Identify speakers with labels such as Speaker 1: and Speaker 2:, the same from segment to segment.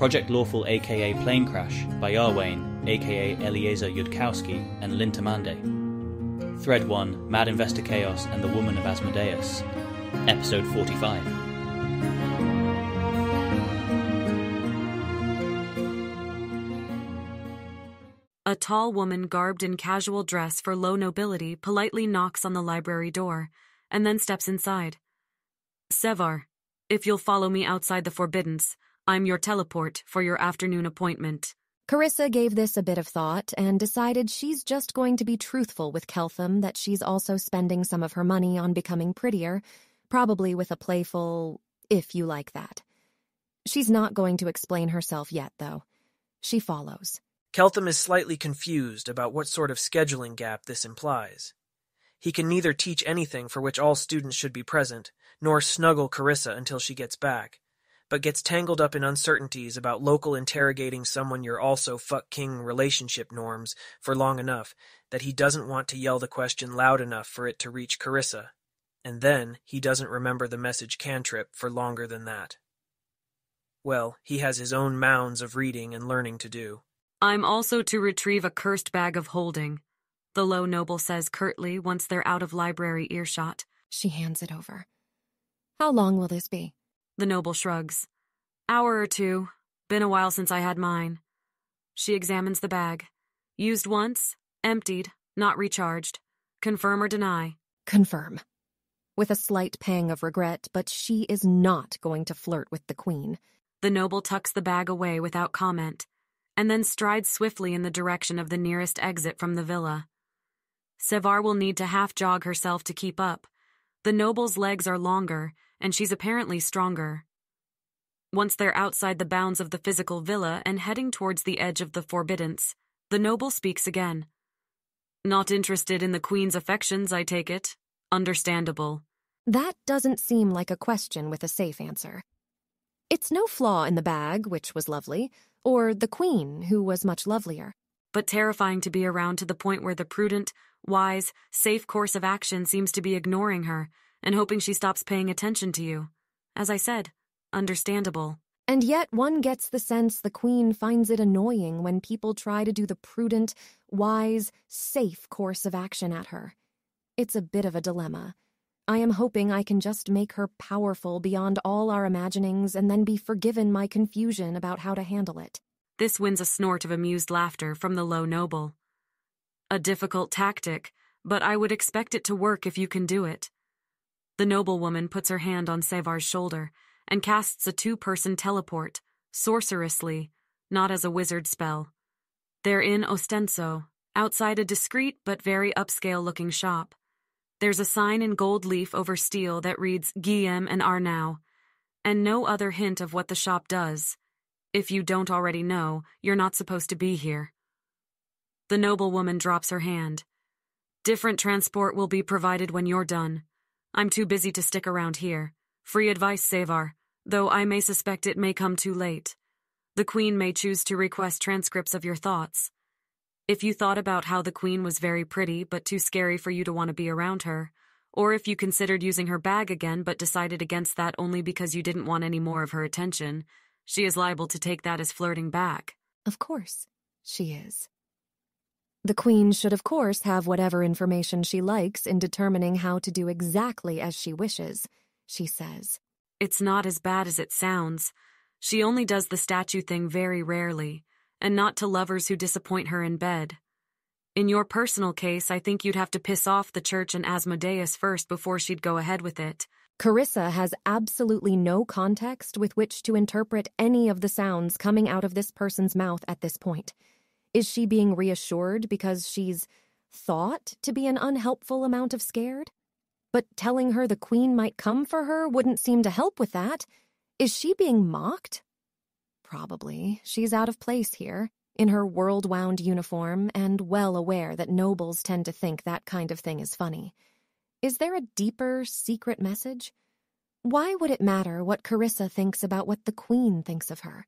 Speaker 1: Project Lawful aka Planecrash by Iarwain aka Eliezer Yudkowsky and Lintamande. Thread 1 Mad Investor Chaos and the Woman of Asmodeus. Episode 45.
Speaker 2: A tall woman garbed in casual dress for low nobility politely knocks on the library door and then steps inside. Sevar, if you'll follow me outside the Forbiddance, I'm your teleport for your afternoon appointment.
Speaker 3: Carissa gave this a bit of thought and decided she's just going to be truthful with Keltham that she's also spending some of her money on becoming prettier, probably with a playful, if you like that. She's not going to explain herself yet, though. She follows.
Speaker 4: Keltham is slightly confused about what sort of scheduling gap this implies. He can neither teach anything for which all students should be present, nor snuggle Carissa until she gets back, but gets tangled up in uncertainties about local interrogating someone you're also fuck king relationship norms for long enough that he doesn't want to yell the question loud enough for it to reach Carissa, and then he doesn't remember the message cantrip for longer than that. Well, he has his own mounds of reading and learning to do.
Speaker 2: I'm also to retrieve a cursed bag of holding, the low noble says curtly once they're out of library earshot.
Speaker 3: She hands it over. How long will this be?
Speaker 2: The noble shrugs. Hour or two. Been a while since I had mine. She examines the bag. Used once, emptied, not recharged. Confirm or deny?
Speaker 3: Confirm. With a slight pang of regret, but she is not going to flirt with the queen.
Speaker 2: The noble tucks the bag away without comment, and then strides swiftly in the direction of the nearest exit from the villa. Sevar will need to half jog herself to keep up. The noble's legs are longer, and she's apparently stronger. Once they're outside the bounds of the physical villa and heading towards the edge of the forbiddance, the noble speaks again. Not interested in the queen's affections, I take it. Understandable.
Speaker 3: That doesn't seem like a question with a safe answer. It's no flaw in the bag, which was lovely, or the queen, who was much lovelier.
Speaker 2: But terrifying to be around to the point where the prudent, wise, safe course of action seems to be ignoring her and hoping she stops paying attention to you. As I said, understandable.
Speaker 3: And yet one gets the sense the queen finds it annoying when people try to do the prudent, wise, safe course of action at her. It's a bit of a dilemma. I am hoping I can just make her powerful beyond all our imaginings and then be forgiven my confusion about how to handle it.
Speaker 2: This wins a snort of amused laughter from the low noble. A difficult tactic, but I would expect it to work if you can do it. The noblewoman puts her hand on Sevar's shoulder and casts a two person teleport, sorcerously, not as a wizard spell. They're in Ostenso, outside a discreet but very upscale looking shop. There's a sign in gold leaf over steel that reads Guillaume and Arnau, and no other hint of what the shop does. If you don't already know, you're not supposed to be here. The noblewoman drops her hand. Different transport will be provided when you're done. I'm too busy to stick around here. Free advice, Sevar, though I may suspect it may come too late. The Queen may choose to request transcripts of your thoughts. If you thought about how the Queen was very pretty but too scary for you to want to be around her, or if you considered using her bag again but decided against that only because you didn't want any more of her attention, she is liable to take that as flirting back.
Speaker 3: Of course, she is. The Queen should, of course, have whatever information she likes in determining how to do exactly as she wishes, she says.
Speaker 2: It's not as bad as it sounds. She only does the statue thing very rarely, and not to lovers who disappoint her in bed. In your personal case, I think you'd have to piss off the church and Asmodeus first before she'd go ahead with it.
Speaker 3: Carissa has absolutely no context with which to interpret any of the sounds coming out of this person's mouth at this point. Is she being reassured because she's thought to be an unhelpful amount of scared? But telling her the queen might come for her wouldn't seem to help with that. Is she being mocked? Probably. She's out of place here, in her world wound uniform, and well aware that nobles tend to think that kind of thing is funny. Is there a deeper, secret message? Why would it matter what Carissa thinks about what the Queen thinks of her?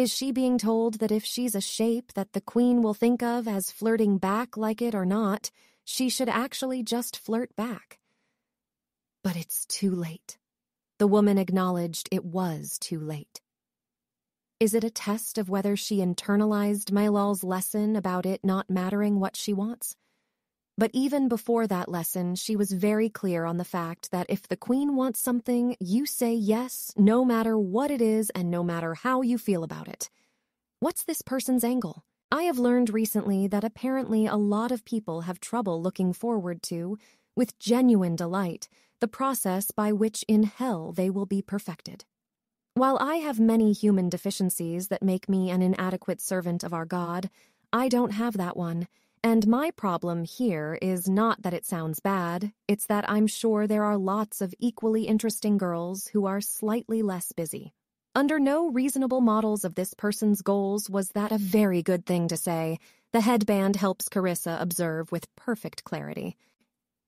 Speaker 3: Is she being told that if she's a shape that the Queen will think of as flirting back like it or not, she should actually just flirt back? But it's too late. The woman acknowledged it was too late. Is it a test of whether she internalized Mylal's lesson about it not mattering what she wants? But even before that lesson, she was very clear on the fact that if the queen wants something, you say yes, no matter what it is and no matter how you feel about it. What's this person's angle? I have learned recently that apparently a lot of people have trouble looking forward to, with genuine delight, the process by which in hell they will be perfected. While I have many human deficiencies that make me an inadequate servant of our God, I don't have that one. And my problem here is not that it sounds bad, it's that I'm sure there are lots of equally interesting girls who are slightly less busy. Under no reasonable models of this person's goals was that a very good thing to say. The headband helps Carissa observe with perfect clarity.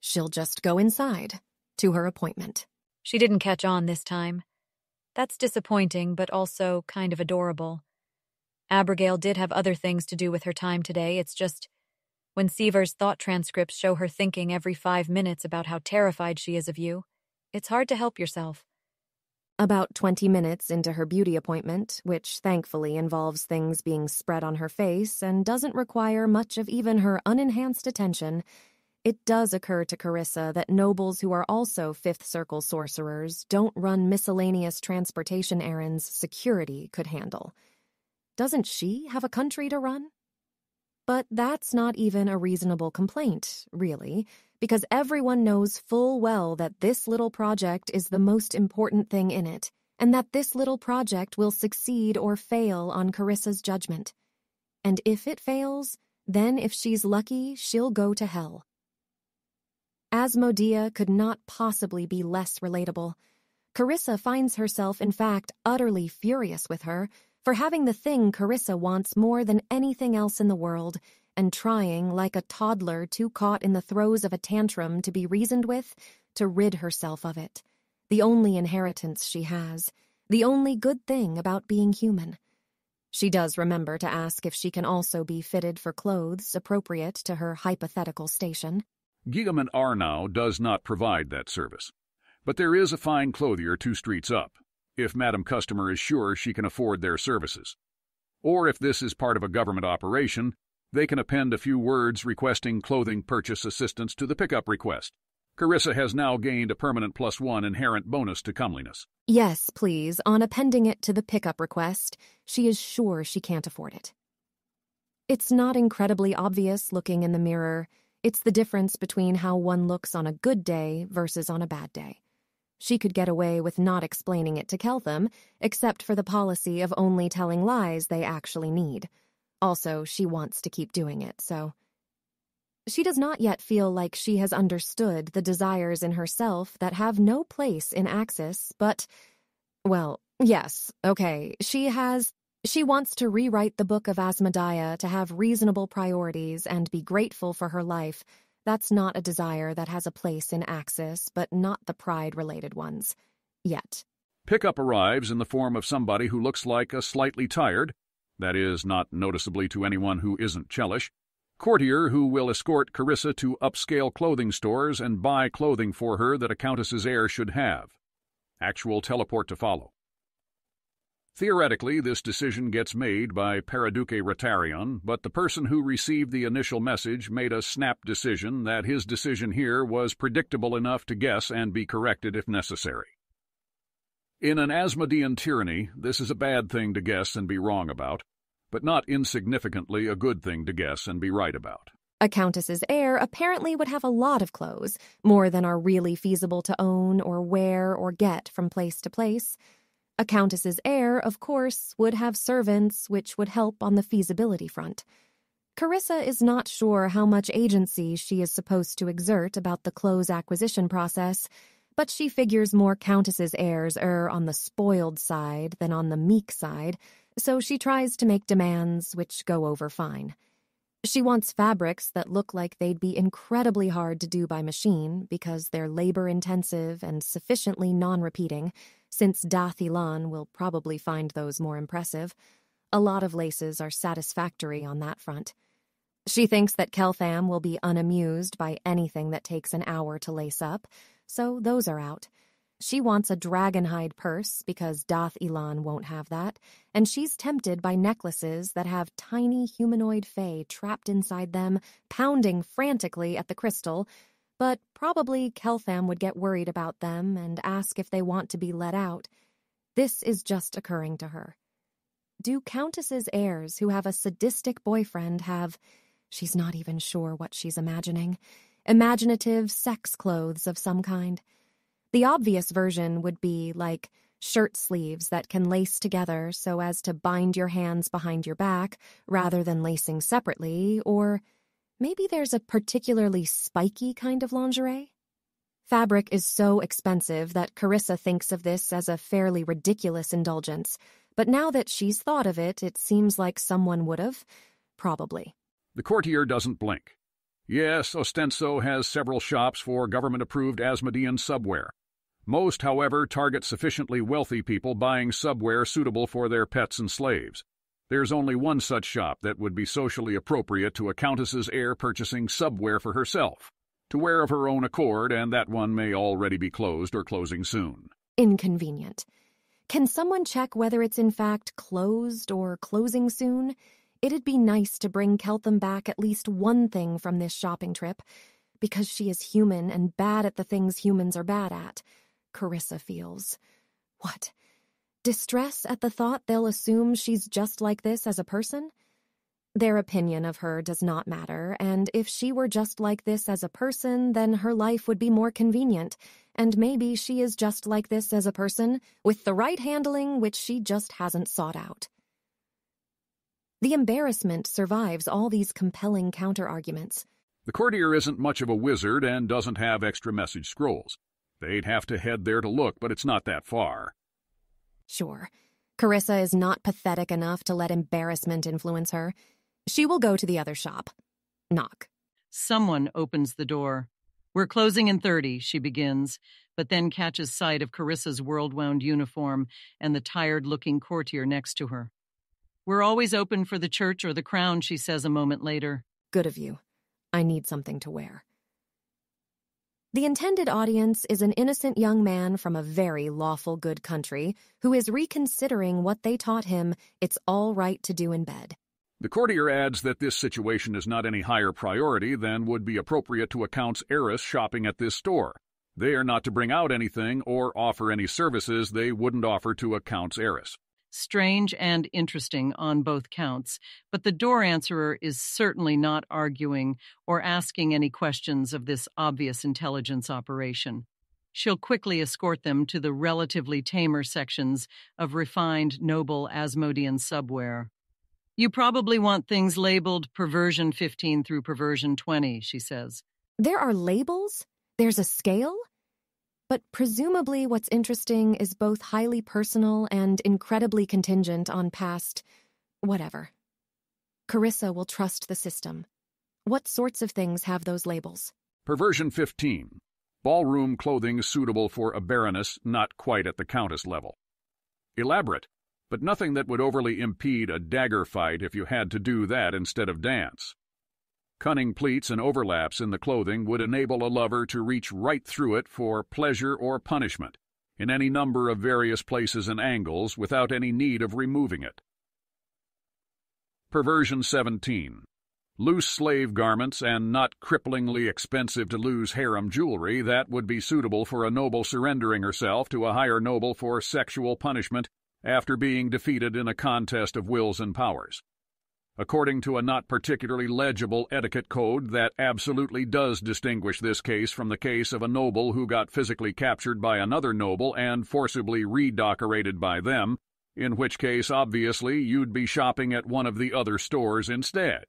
Speaker 3: She'll just go inside to her appointment.
Speaker 5: She didn't catch on this time. That's disappointing, but also kind of adorable. Abrogail did have other things to do with her time today. It's just when Sevar's thought transcripts show her thinking every five minutes about how terrified she is of you, it's hard to help yourself.
Speaker 3: About 20 minutes into her beauty appointment, which thankfully involves things being spread on her face and doesn't require much of even her unenhanced attention, it does occur to Carissa that nobles who are also Fifth Circle sorcerers don't run miscellaneous transportation errands security could handle. Doesn't she have a country to run? But that's not even a reasonable complaint, really, because everyone knows full well that this little project is the most important thing in it, and that this little project will succeed or fail on Carissa's judgment. And if it fails, then if she's lucky, she'll go to hell. Asmodia could not possibly be less relatable. Carissa finds herself, in fact, utterly furious with her for having the thing Carissa wants more than anything else in the world and trying, like a toddler too caught in the throes of a tantrum to be reasoned with, to rid herself of it. The only inheritance she has, the only good thing about being human. She does remember to ask if she can also be fitted for clothes appropriate to her hypothetical station.
Speaker 6: Guillaume and Arnau does not provide that service. But there is a fine clothier two streets up, if Madam Customer is sure she can afford their services. Or if this is part of a government operation, they can append a few words requesting clothing purchase assistance to the pickup request. Carissa has now gained a permanent plus one inherent bonus to comeliness.
Speaker 3: Yes, please. On appending it to the pickup request, she is sure she can't afford it. It's not incredibly obvious looking in the mirror it's the difference between how one looks on a good day versus on a bad day. She could get away with not explaining it to Keltham, except for the policy of only telling lies they actually need. Also, she wants to keep doing it, so. She does not yet feel like she has understood the desires in herself that have no place in Axis, but. Well, yes, okay, she has she wants to rewrite the Book of Asmodeia to have reasonable priorities and be grateful for her life. That's not a desire that has a place in Axis, but not the pride related ones. Yet.
Speaker 6: Pickup arrives in the form of somebody who looks like a slightly tired, that is, not noticeably to anyone who isn't Chelish, courtier who will escort Carissa to upscale clothing stores and buy clothing for her that a countess's heir should have. Actual teleport to follow. Theoretically, this decision gets made by Paraduke Rotarion, but the person who received the initial message made a snap decision that his decision here was predictable enough to guess and be corrected if necessary. In an Asmodean tyranny, this is a bad thing to guess and be wrong about, but not insignificantly a good thing to guess and be right about.
Speaker 3: A countess's heir apparently would have a lot of clothes, more than are really feasible to own or wear or get from place to place. A countess's heir, of course, would have servants, which would help on the feasibility front. Carissa is not sure how much agency she is supposed to exert about the clothes acquisition process, but she figures more countess's heirs err on the spoiled side than on the meek side, so she tries to make demands which go over fine. She wants fabrics that look like they'd be incredibly hard to do by machine because they're labor intensive and sufficiently non repeating since Dath Ilan will probably find those more impressive. A lot of laces are satisfactory on that front. She thinks that Keltham will be unamused by anything that takes an hour to lace up, so those are out. She wants a dragonhide purse because Dath Ilan won't have that, and she's tempted by necklaces that have tiny humanoid fae trapped inside them, pounding frantically at the crystal. But probably Keltham would get worried about them and ask if they want to be let out. This is just occurring to her. Do Countess's heirs who have a sadistic boyfriend have. She's not even sure what she's imagining. Imaginative sex clothes of some kind. The obvious version would be like shirt sleeves that can lace together so as to bind your hands behind your back rather than lacing separately, or maybe there's a particularly spiky kind of lingerie. Fabric is so expensive that Carissa thinks of this as a fairly ridiculous indulgence, but now that she's thought of it, it seems like someone would have. Probably.
Speaker 6: The courtier doesn't blink. Yes, Ostenso has several shops for government approved Asmodean subware. Most, however, target sufficiently wealthy people buying subware suitable for their pets and slaves. There's only one such shop that would be socially appropriate to a countess's heir purchasing subware for herself, to wear of her own accord, and that one may already be closed or closing soon.
Speaker 3: Inconvenient. Can someone check whether it's in fact closed or closing soon? It'd be nice to bring Keltham back at least one thing from this shopping trip, because she is human and bad at the things humans are bad at. Carissa feels. What? Distress at the thought they'll assume she's just like this as a person? Their opinion of her does not matter, and if she were just like this as a person, then her life would be more convenient, and maybe she is just like this as a person, with the right handling which she just hasn't sought out. The embarrassment survives all these compelling counterarguments.
Speaker 6: The courtier isn't much of a wizard and doesn't have extra message scrolls. They'd have to head there to look, but it's not that far.
Speaker 3: Sure. Carissa is not pathetic enough to let embarrassment influence her. She will go to the other shop. Knock.
Speaker 7: Someone opens the door. We're closing in 30, she begins, but then catches sight of Carissa's world wound uniform and the tired looking courtier next to her. We're always open for the church or the crown, she says a moment later.
Speaker 3: Good of you. I need something to wear. The intended audience is an innocent young man from a very lawful good country who is reconsidering what they taught him it's all right to do in bed.
Speaker 6: The courtier adds that this situation is not any higher priority than would be appropriate to a count's heiress shopping at this store. They are not to bring out anything or offer any services they wouldn't offer to a count's heiress
Speaker 7: strange and interesting on both counts, but the door answerer is certainly not arguing or asking any questions of this obvious intelligence operation. She'll quickly escort them to the relatively tamer sections of refined, noble Asmodean subware. You probably want things labeled perversion 15 through perversion 20, she says.
Speaker 3: There are labels? There's a scale? But presumably, what's interesting is both highly personal and incredibly contingent on past. whatever. Carissa will trust the system. What sorts of things have those labels?
Speaker 6: Perversion 15. Ballroom clothing suitable for a baroness not quite at the countess level. Elaborate, but nothing that would overly impede a dagger fight if you had to do that instead of dance. Cunning pleats and overlaps in the clothing would enable a lover to reach right through it for pleasure or punishment, in any number of various places and angles without any need of removing it. Perversion 17. Loose slave garments and not cripplingly expensive to lose harem jewelry that would be suitable for a noble surrendering herself to a higher noble for sexual punishment after being defeated in a contest of wills and powers according to a not particularly legible etiquette code that absolutely does distinguish this case from the case of a noble who got physically captured by another noble and forcibly redecorated by them, in which case, obviously, you'd be shopping at one of the other stores instead,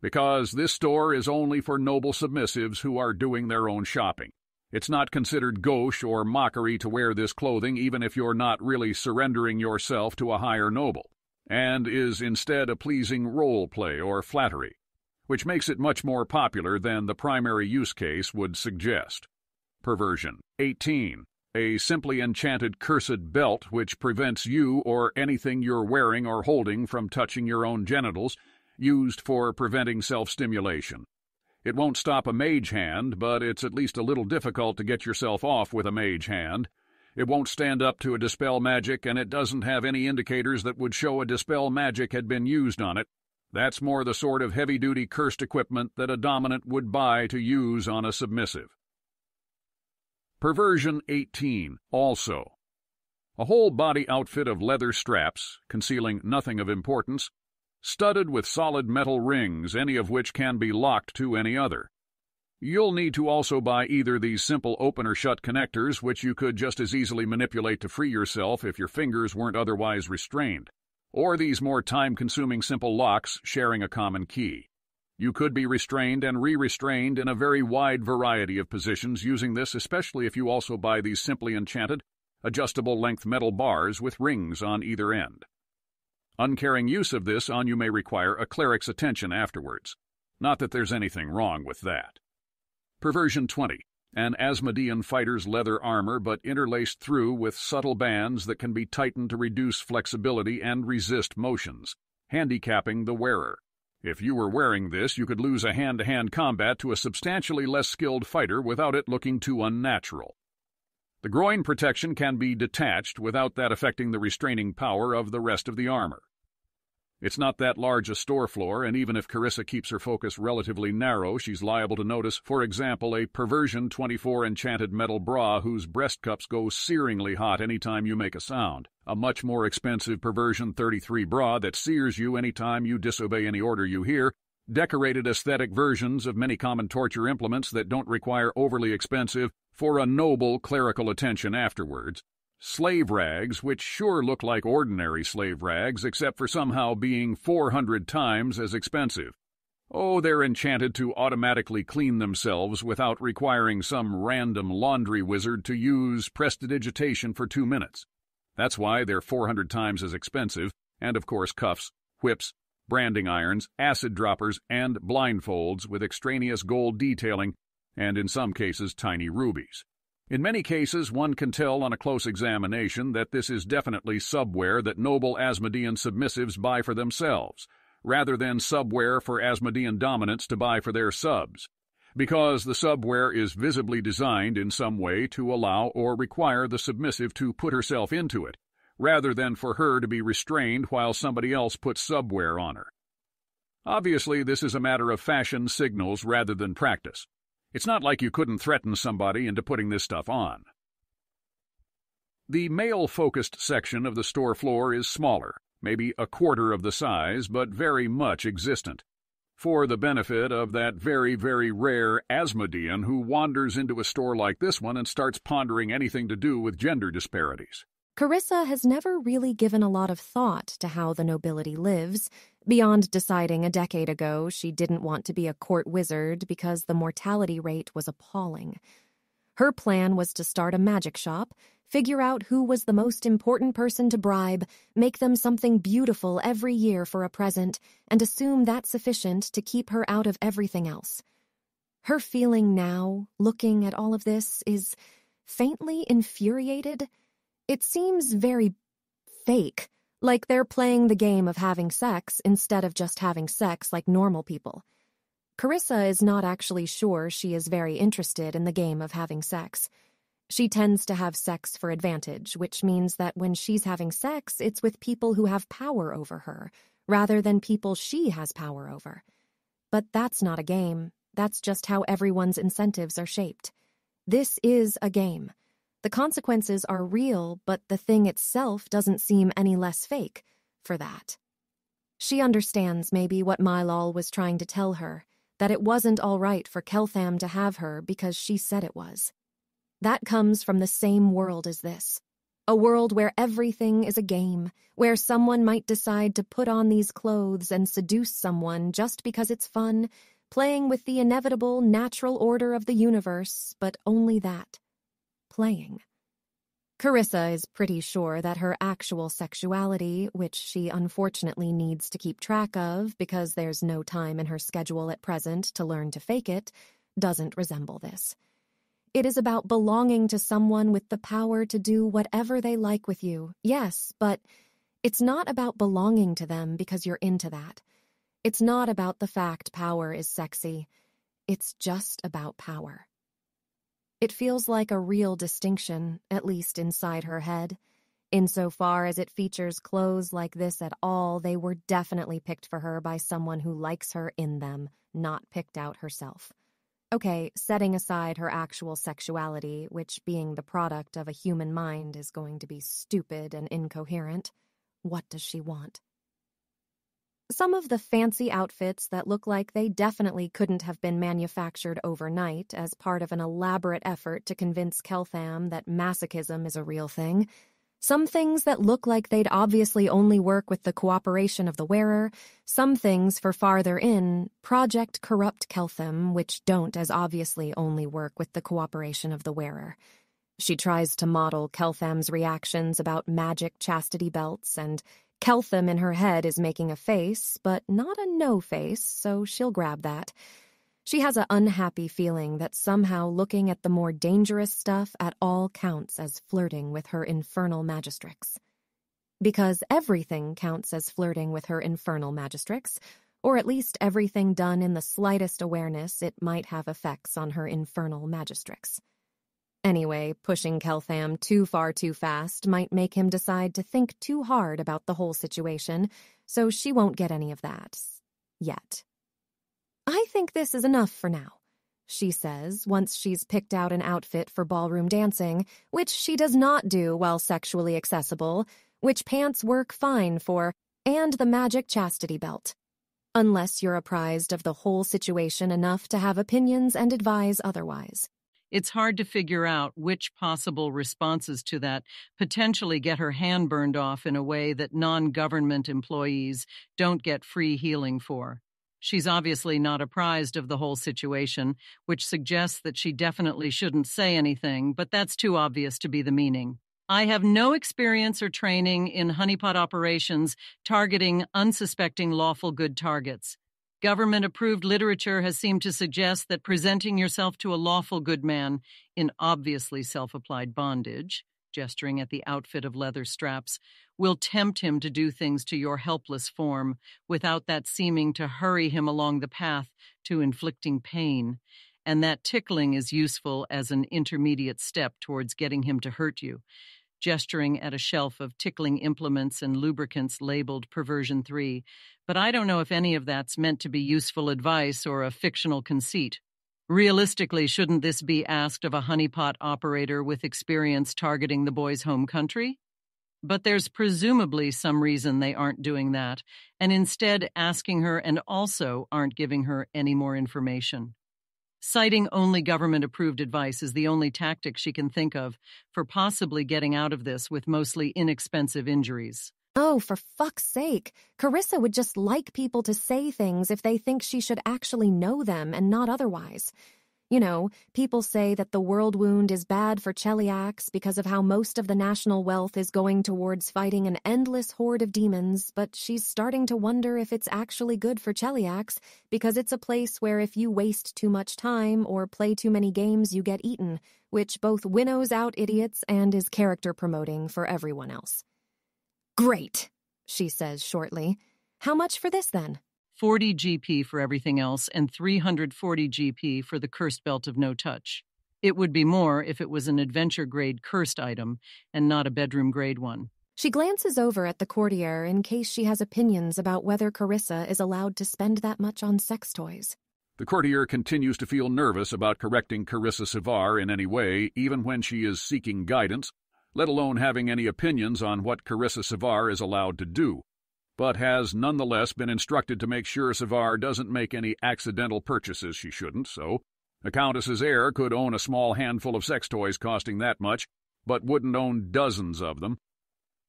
Speaker 6: because this store is only for noble submissives who are doing their own shopping. It's not considered gauche or mockery to wear this clothing even if you're not really surrendering yourself to a higher noble and is instead a pleasing role play or flattery, which makes it much more popular than the primary use case would suggest. Perversion 18. A simply enchanted cursed belt which prevents you or anything you're wearing or holding from touching your own genitals, used for preventing self stimulation. It won't stop a mage hand, but it's at least a little difficult to get yourself off with a mage hand, It won't stand up to a Dispel Magic, and it doesn't have any indicators that would show a Dispel Magic had been used on it. That's more the sort of heavy duty cursed equipment that a dominant would buy to use on a submissive. Perversion 18, also. A whole body outfit of leather straps, concealing nothing of importance, studded with solid metal rings, any of which can be locked to any other. You'll need to also buy either these simple open or shut connectors, which you could just as easily manipulate to free yourself if your fingers weren't otherwise restrained, or these more time consuming simple locks sharing a common key. You could be restrained and re restrained in a very wide variety of positions using this, especially if you also buy these simply enchanted, adjustable length metal bars with rings on either end. Uncaring use of this on you may require a cleric's attention afterwards. Not that there's anything wrong with that. Perversion 20. An Asmodean fighter's leather armor, but interlaced through with subtle bands that can be tightened to reduce flexibility and resist motions, handicapping the wearer. If you were wearing this, you could lose a hand to hand combat to a substantially less skilled fighter without it looking too unnatural. The groin protection can be detached without that affecting the restraining power of the rest of the armor. It's not that large a store floor, and even if Carissa keeps her focus relatively narrow, she's liable to notice, for example, a Perversion 24 enchanted metal bra whose breast cups go searingly hot any time you make a sound, a much more expensive Perversion 33 bra that sears you any time you disobey any order you hear, decorated aesthetic versions of many common torture implements that don't require overly expensive, for a noble clerical attention afterwards, slave rags, which sure look like ordinary slave rags, except for somehow being 400 times as expensive. Oh, they're enchanted to automatically clean themselves without requiring some random laundry wizard to use prestidigitation for two minutes. That's why they're 400 times as expensive, and of course, cuffs, whips, branding irons, acid droppers, and blindfolds with extraneous gold detailing, and in some cases, tiny rubies. In many cases, one can tell on a close examination that this is definitely subware that noble Asmodean submissives buy for themselves, rather than subware for Asmodean dominants to buy for their subs, because the subware is visibly designed in some way to allow or require the submissive to put herself into it, rather than for her to be restrained while somebody else puts subware on her. Obviously, this is a matter of fashion signals rather than practice. It's not like you couldn't threaten somebody into putting this stuff on. The male focused section of the store floor is smaller, maybe a quarter of the size, but very much existent, for the benefit of that very, very rare Asmodean who wanders into a store like this one and starts pondering anything to do with gender disparities.
Speaker 3: Carissa has never really given a lot of thought to how the nobility lives, beyond deciding a decade ago she didn't want to be a court wizard because the mortality rate was appalling. Her plan was to start a magic shop, figure out who was the most important person to bribe, make them something beautiful every year for a present, and assume that's sufficient to keep her out of everything else. Her feeling now, looking at all of this, is faintly infuriated it seems very fake, like they're playing the game of having sex instead of just having sex like normal people. Carissa is not actually sure she is very interested in the game of having sex. She tends to have sex for advantage, which means that when she's having sex, it's with people who have power over her, rather than people she has power over. But that's not a game. That's just how everyone's incentives are shaped. This is a game. The consequences are real, but the thing itself doesn't seem any less fake for that. She understands maybe what Mylal was trying to tell her, that it wasn't all right for Keltham to have her because she said it was. That comes from the same world as this. A world where everything is a game, where someone might decide to put on these clothes and seduce someone just because it's fun, playing with the inevitable natural order of the universe, but only that playing. Carissa is pretty sure that her actual sexuality, which she unfortunately needs to keep track of because there's no time in her schedule at present to learn to fake it, doesn't resemble this. It is about belonging to someone with the power to do whatever they like with you, yes, but it's not about belonging to them because you're into that. It's not about the fact power is sexy. It's just about power. It feels like a real distinction, at least inside her head. Insofar as it features clothes like this at all, they were definitely picked for her by someone who likes her in them, not picked out herself. Okay, setting aside her actual sexuality, which being the product of a human mind is going to be stupid and incoherent, what does she want? Some of the fancy outfits that look like they definitely couldn't have been manufactured overnight as part of an elaborate effort to convince Keltham that masochism is a real thing some things that look like they'd obviously only work with the cooperation of the wearer, some things for farther in, Project Corrupt Keltham, which don't as obviously only work with the cooperation of the wearer. She tries to model Keltham's reactions about magic chastity belts, and Keltham in her head is making a face, but not a no face, so she'll grab that. She has an unhappy feeling that somehow looking at the more dangerous stuff at all counts as flirting with her infernal magistrix. Because everything counts as flirting with her infernal magistrix, or at least everything done in the slightest awareness it might have effects on her infernal magistrix. Anyway, pushing Keltham too far too fast might make him decide to think too hard about the whole situation, so she won't get any of that. Yet. I think this is enough for now, she says once she's picked out an outfit for ballroom dancing, which she does not do while sexually accessible, which pants work fine for, and the magic chastity belt. Unless you're apprised of the whole situation enough to have opinions and advise otherwise.
Speaker 7: It's hard to figure out which possible responses to that potentially get her hand burned off in a way that non government employees don't get free healing for. She's obviously not apprised of the whole situation, which suggests that she definitely shouldn't say anything, but that's too obvious to be the meaning. I have no experience or training in honeypot operations targeting unsuspecting lawful good targets. Government approved literature has seemed to suggest that presenting yourself to a lawful good man in obviously self applied bondage, gesturing at the outfit of leather straps, will tempt him to do things to your helpless form without that seeming to hurry him along the path to inflicting pain, and that tickling is useful as an intermediate step towards getting him to hurt you. Gesturing at a shelf of tickling implements and lubricants labeled Perversion 3, but I don't know if any of that's meant to be useful advice or a fictional conceit. Realistically, shouldn't this be asked of a honeypot operator with experience targeting the boy's home country? But there's presumably some reason they aren't doing that, and instead asking her and also aren't giving her any more information. Citing only government approved advice is the only tactic she can think of for possibly getting out of this with mostly inexpensive injuries.
Speaker 3: Oh, for fuck's sake. Carissa would just like people to say things if they think she should actually know them and not otherwise. You know, people say that the world wound is bad for Cheliax because of how most of the national wealth is going towards fighting an endless horde of demons, but she's starting to wonder if it's actually good for Cheliax because it's a place where if you waste too much time or play too many games, you get eaten, which both winnows out idiots and is character promoting for everyone else. Great, she says shortly. How much for this then?
Speaker 7: 40 GP for everything else, and 340 GP for the cursed belt of no touch. It would be more if it was an adventure grade cursed item and not a bedroom grade one.
Speaker 3: She glances over at the courtier in case she has opinions about whether Carissa is allowed to spend that much on sex toys.
Speaker 6: The courtier continues to feel nervous about correcting Carissa Sevar in any way, even when she is seeking guidance, let alone having any opinions on what Carissa Sevar is allowed to do but has nonetheless been instructed to make sure Sevar doesn't make any accidental purchases she shouldn't, so the Countess's heir could own a small handful of sex toys costing that much, but wouldn't own dozens of them.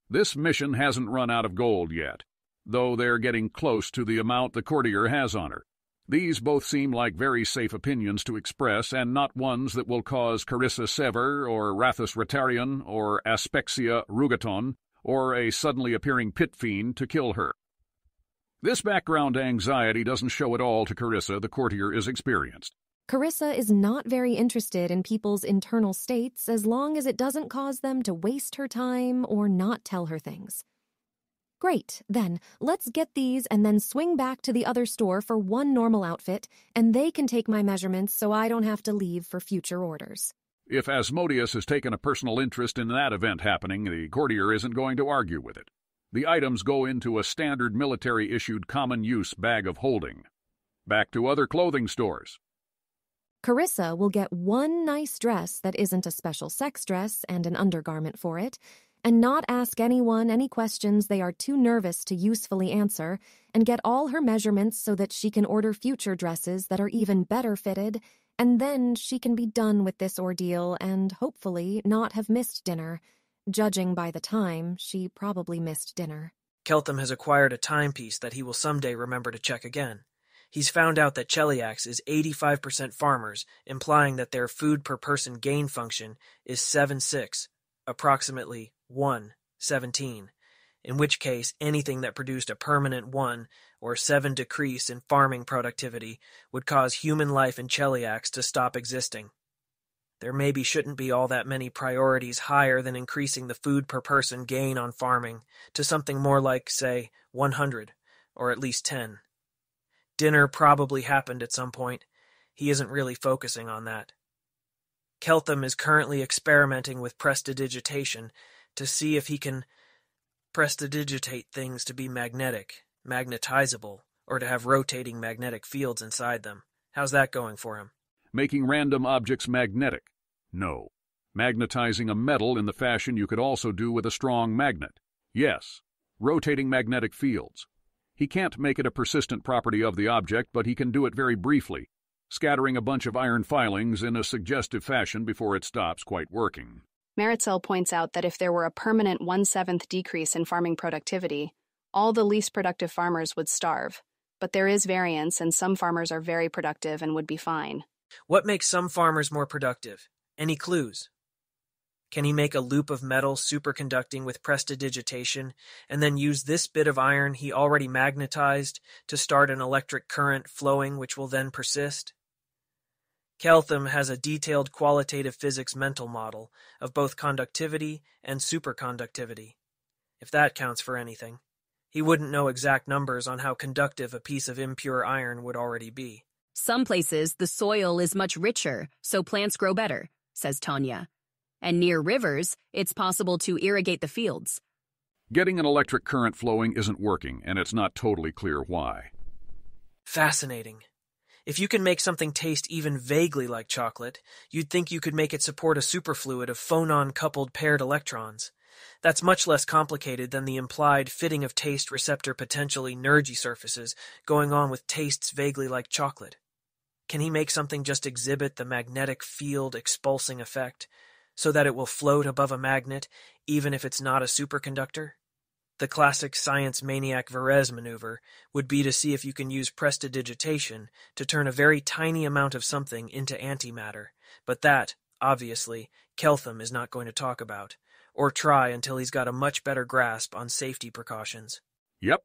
Speaker 6: This mission hasn't run out of gold yet, though they're getting close to the amount the courtier has on her. These both seem like very safe opinions to express, and not ones that will cause Carissa Sevar, or Rathus Rotarian, or Aspexia Rugatonn or a suddenly appearing pit fiend to kill her. This background anxiety doesn't show at all to Carissa, the courtier is experienced.
Speaker 3: Carissa is not very interested in people's internal states as long as it doesn't cause them to waste her time or not tell her things. Great, then, let's get these and then swing back to the other store for one normal outfit, and they can take my measurements so I don't have to leave for future orders.
Speaker 6: If Asmodeus has taken a personal interest in that event happening, the courtier isn't going to argue with it. The items go into a standard military issued common use bag of holding. Back to other clothing stores.
Speaker 3: Carissa will get one nice dress that isn't a special sex dress and an undergarment for it, and not ask anyone any questions they are too nervous to usefully answer, and get all her measurements so that she can order future dresses that are even better fitted, and then she can be done with this ordeal and hopefully not have missed dinner. Judging by the time, she probably missed dinner.
Speaker 4: Keltham has acquired a timepiece that he will someday remember to check again. He's found out that Cheliax is 85% farmers, implying that their food per person gain function is 7 6, approximately 1 17, in which case anything that produced a permanent 1 or 7 decrease in farming productivity would cause human life in Cheliax to stop existing. There maybe shouldn't be all that many priorities higher than increasing the food per person gain on farming to something more like, say, 100, or at least 10. Dinner probably happened at some point. He isn't really focusing on that. Keltham is currently experimenting with prestidigitation to see if he can prestidigitate things to be magnetic, magnetizable, or to have rotating magnetic fields inside them. How's that going for him?
Speaker 6: Making random objects magnetic? No. Magnetizing a metal in the fashion you could also do with a strong magnet? Yes. Rotating magnetic fields. He can't make it a persistent property of the object, but he can do it very briefly, scattering a bunch of iron filings in a suggestive fashion before it stops quite working.
Speaker 8: Meritxell points out that if there were a permanent one seventh decrease in farming productivity, all the least productive farmers would starve. But there is variance, and some farmers are very productive and would be fine.
Speaker 4: What makes some farmers more productive? Any clues? Can he make a loop of metal superconducting with prestidigitation and then use this bit of iron he already magnetized to start an electric current flowing which will then persist? Keltham has a detailed qualitative physics mental model of both conductivity and superconductivity, if that counts for anything. He wouldn't know exact numbers on how conductive a piece of impure iron would already be.
Speaker 9: Some places the soil is much richer, so plants grow better, says Tonia and near rivers, it's possible to irrigate the fields.
Speaker 6: Getting an electric current flowing isn't working, and it's not totally clear why.
Speaker 4: Fascinating. If you can make something taste even vaguely like chocolate, you'd think you could make it support a superfluid of phonon coupled paired electrons. That's much less complicated than the implied fitting of taste receptor potential energy surfaces going on with tastes vaguely like chocolate. Can he make something just exhibit the magnetic field expulsing effect, so that it will float above a magnet, even if it's not a superconductor? The classic science maniac Varese maneuver would be to see if you can use prestidigitation to turn a very tiny amount of something into antimatter, but that, obviously, Keltham is not going to talk about, or try until he's got a much better grasp on safety precautions.
Speaker 6: Yep,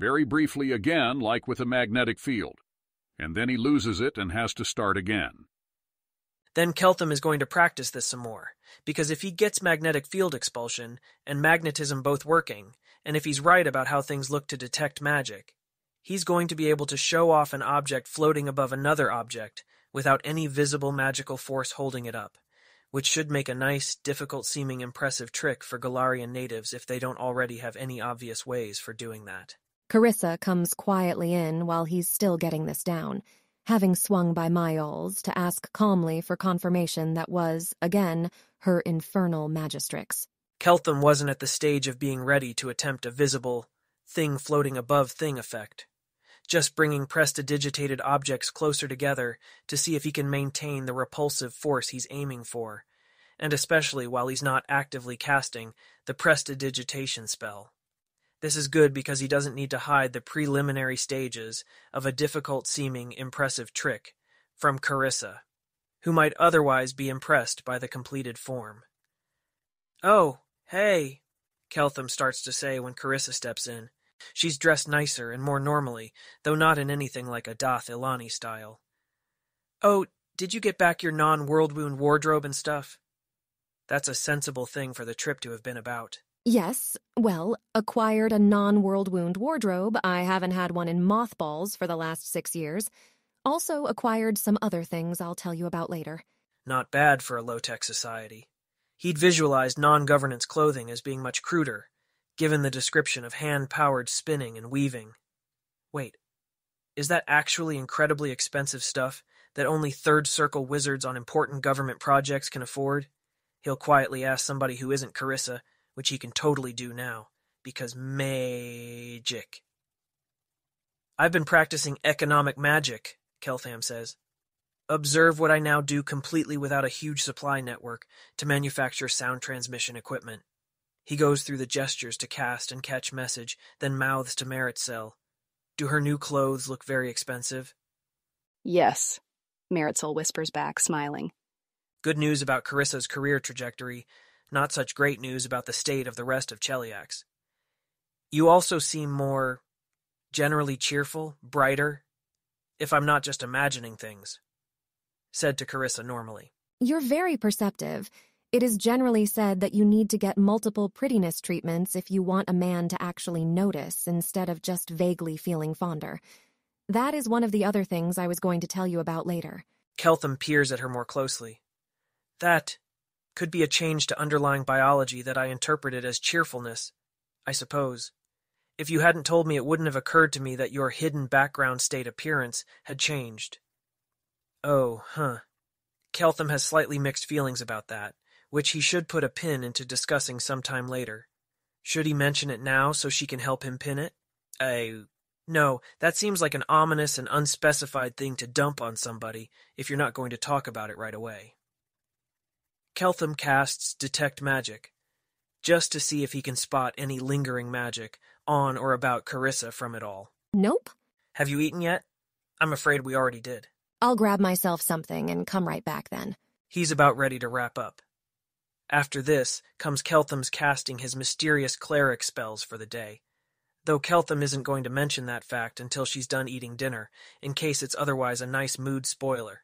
Speaker 6: very briefly again, like with a magnetic field. And then he loses it and has to start again.
Speaker 4: Then Keltham is going to practice this some more, because if he gets magnetic field expulsion and magnetism both working, and if he's right about how things look to detect magic, he's going to be able to show off an object floating above another object without any visible magical force holding it up, which should make a nice, difficult seeming impressive trick for Golarion natives if they don't already have any obvious ways for doing that.
Speaker 3: Carissa comes quietly in while he's still getting this down having swung by Myols to ask calmly for confirmation that was, again, her infernal magistrix.
Speaker 4: Keltham wasn't at the stage of being ready to attempt a visible, thing floating above thing effect. Just bringing prestidigitated objects closer together to see if he can maintain the repulsive force he's aiming for, and especially while he's not actively casting the prestidigitation spell. This is good because he doesn't need to hide the preliminary stages of a difficult seeming impressive trick from Carissa, who might otherwise be impressed by the completed form. Oh, hey, Keltham starts to say when Carissa steps in. She's dressed nicer and more normally, though not in anything like a Dath Ilani style. Oh, did you get back your non world wound wardrobe and stuff? That's a sensible thing for the trip to have been about.
Speaker 3: Yes, well, acquired a non world wound wardrobe. I haven't had one in mothballs for the last six years. Also acquired some other things I'll tell you about later.
Speaker 4: Not bad for a low-tech society. He'd visualized non-governance clothing as being much cruder, given the description of hand-powered spinning and weaving. Wait, is that actually incredibly expensive stuff that only third circle wizards on important government projects can afford? He'll quietly ask somebody who isn't Carissa, which he can totally do now, because magic. I've been practicing economic magic, Keltham says. Observe what I now do completely without a huge supply network to manufacture sound transmission equipment. He goes through the gestures to cast and catch message, then mouths to Meritxell. Do her new clothes look very expensive?
Speaker 8: Yes, Meritxell whispers back, smiling.
Speaker 4: Good news about Carissa's career trajectory, not such great news about the state of the rest of Cheliax. You also seem more generally cheerful, brighter, if I'm not just imagining things said to Carissa normally.
Speaker 3: You're very perceptive. It is generally said that you need to get multiple prettiness treatments if you want a man to actually notice instead of just vaguely feeling fonder. That is one of the other things I was going to tell you about later.
Speaker 4: Keltham peers at her more closely. That could be a change to underlying biology that I interpreted as cheerfulness, I suppose. If you hadn't told me, it wouldn't have occurred to me that your hidden background state appearance had changed. Oh, huh. Keltham has slightly mixed feelings about that, which he should put a pin into discussing sometime later. Should he mention it now so she can help him pin it? I. No, that seems like an ominous and unspecified thing to dump on somebody if you're not going to talk about it right away. Keltham casts Detect Magic, just to see if he can spot any lingering magic on or about Carissa from it all.
Speaker 3: Nope.
Speaker 4: Have you eaten yet? I'm afraid we already did.
Speaker 3: I'll grab myself something and come right back then.
Speaker 4: He's about ready to wrap up. After this comes Keltham's casting his mysterious cleric spells for the day, though Keltham isn't going to mention that fact until she's done eating dinner, in case it's otherwise a nice mood spoiler.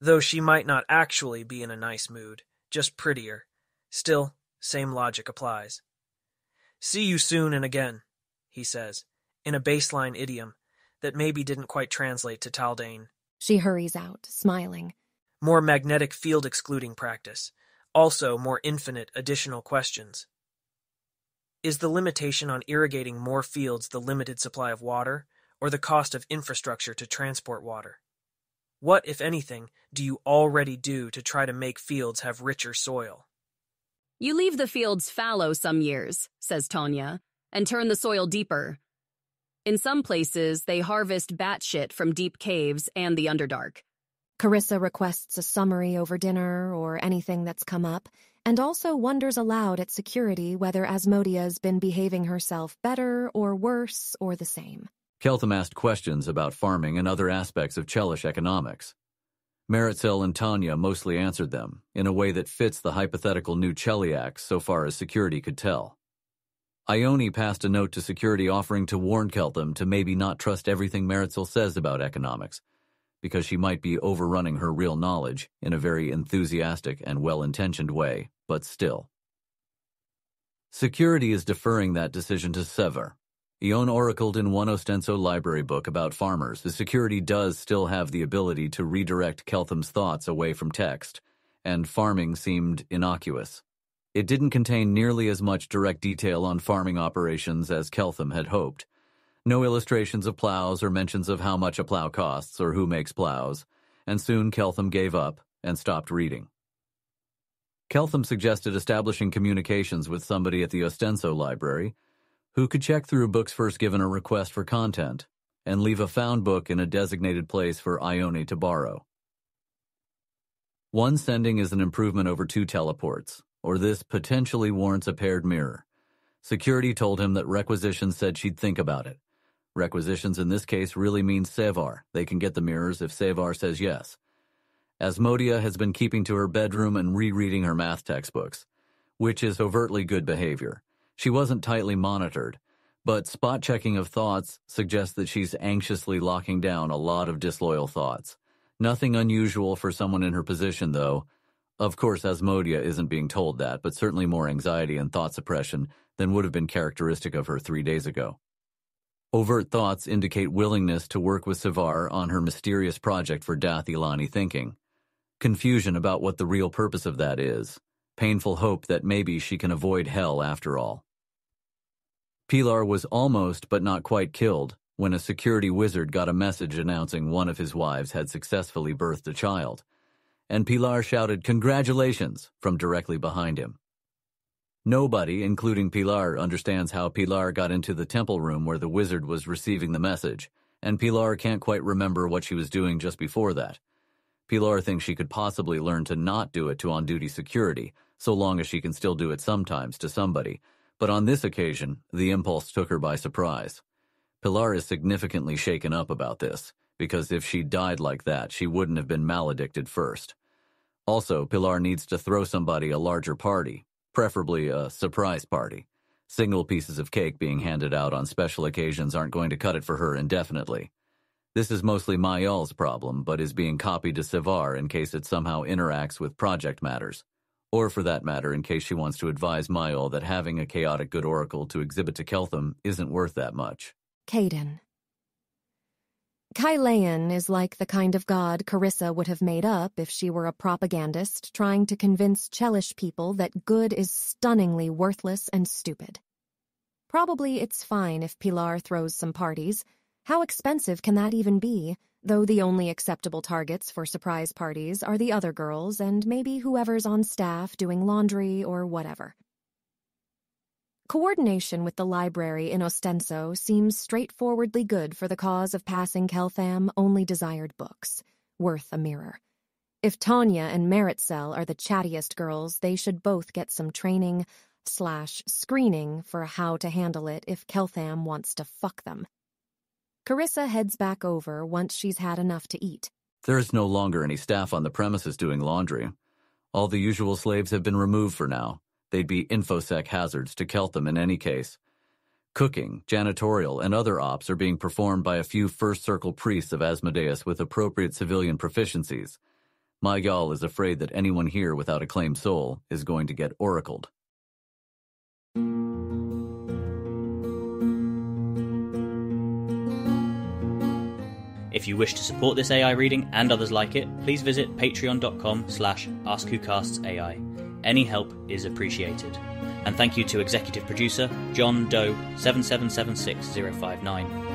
Speaker 4: Though she might not actually be in a nice mood, just prettier. Still, same logic applies. See you soon and again, he says, in a baseline idiom that maybe didn't quite translate to Taldane.
Speaker 3: She hurries out, smiling.
Speaker 4: More magnetic field excluding practice. Also, more infinite additional questions. Is the limitation on irrigating more fields the limited supply of water, or the cost of infrastructure to transport water? What, if anything, do you already do to try to make fields have richer soil?
Speaker 9: You leave the fields fallow some years, says Tonia, and turn the soil deeper, in some places, they harvest batshit from deep caves and the Underdark.
Speaker 3: Carissa requests a summary over dinner or anything that's come up, and also wonders aloud at security whether Asmodia's been behaving herself better or worse or the same.
Speaker 10: Keltham asked questions about farming and other aspects of Chelish economics. Meritxell and Tonia mostly answered them in a way that fits the hypothetical new Cheliax so far as security could tell. Ione passed a note to security offering to warn Keltham to maybe not trust everything Meritxell says about economics, because she might be overrunning her real knowledge in a very enthusiastic and well-intentioned way, but still. Security is deferring that decision to Sevar. Ione oracled in one Ostenso library book about farmers. The security does still have the ability to redirect Keltham's thoughts away from text, and farming seemed innocuous. It didn't contain nearly as much direct detail on farming operations as Keltham had hoped. No illustrations of plows or mentions of how much a plow costs or who makes plows, and soon Keltham gave up and stopped reading. Keltham suggested establishing communications with somebody at the Ostenso library who could check through books first given a request for content and leave a found book in a designated place for Ione to borrow. One sending is an improvement over two teleports, or this potentially warrants a paired mirror. Security told him that requisitions said she'd think about it. Requisitions in this case really means Sevar. They can get the mirrors if Sevar says yes. Asmodia has been keeping to her bedroom and rereading her math textbooks, which is overtly good behavior. She wasn't tightly monitored, but spot checking of thoughts suggests that she's anxiously locking down a lot of disloyal thoughts. Nothing unusual for someone in her position, though, of course, Asmodia isn't being told that, but certainly more anxiety and thought suppression than would have been characteristic of her three days ago. Overt thoughts indicate willingness to work with Sevar on her mysterious project for Dath Ilani thinking. confusion about what the real purpose of that is, painful hope that maybe she can avoid hell after all. Pilar was almost but not quite killed when a security wizard got a message announcing one of his wives had successfully birthed a child, and Pilar shouted congratulations from directly behind him. Nobody, including Pilar, understands how Pilar got into the temple room where the wizard was receiving the message, and Pilar can't quite remember what she was doing just before that. Pilar thinks she could possibly learn to not do it to on-duty security, so long as she can still do it sometimes to somebody, but on this occasion, the impulse took her by surprise. Pilar is significantly shaken up about this, because if she died like that, she wouldn't have been maledicted first. Also, Pilar needs to throw somebody a larger party, preferably a surprise party. Single pieces of cake being handed out on special occasions aren't going to cut it for her indefinitely. This is mostly Mayal's problem, but is being copied to Sevar in case it somehow interacts with project matters. Or for that matter, in case she wants to advise Mayal that having a chaotic good oracle to exhibit to Keltham isn't worth that much.
Speaker 3: Cayden. Cailean is like the kind of god Carissa would have made up if she were a propagandist trying to convince Chelish people that good is stunningly worthless and stupid. Probably it's fine if Pilar throws some parties. How expensive can that even be? Though the only acceptable targets for surprise parties are the other girls and maybe whoever's on staff doing laundry or whatever. Coordination with the library in Ostenso seems straightforwardly good for the cause of passing Keltham only desired books, worth a mirror. If Tonia and Meritxell are the chattiest girls, they should both get some training slash screening for how to handle it if Keltham wants to fuck them. Carissa heads back over once she's had enough to eat.
Speaker 10: There is no longer any staff on the premises doing laundry. All the usual slaves have been removed for now. They'd be infosec hazards to Keltham in any case. Cooking, janitorial, and other ops are being performed by a few First Circle priests of Asmodeus with appropriate civilian proficiencies. Mayal is afraid that anyone here without a claimed soul is going to get oracled.
Speaker 1: If you wish to support this AI reading and others like it, please visit patreon.com slash askwhocastsai. Any help is appreciated. And thank you to executive producer John Doe 7776059.